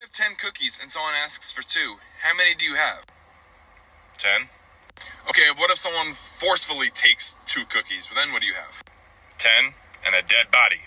Have 10 cookies and someone asks for two. How many do you have? Ten. Okay, what if someone forcefully takes two cookies? Then what do you have? Ten and a dead body.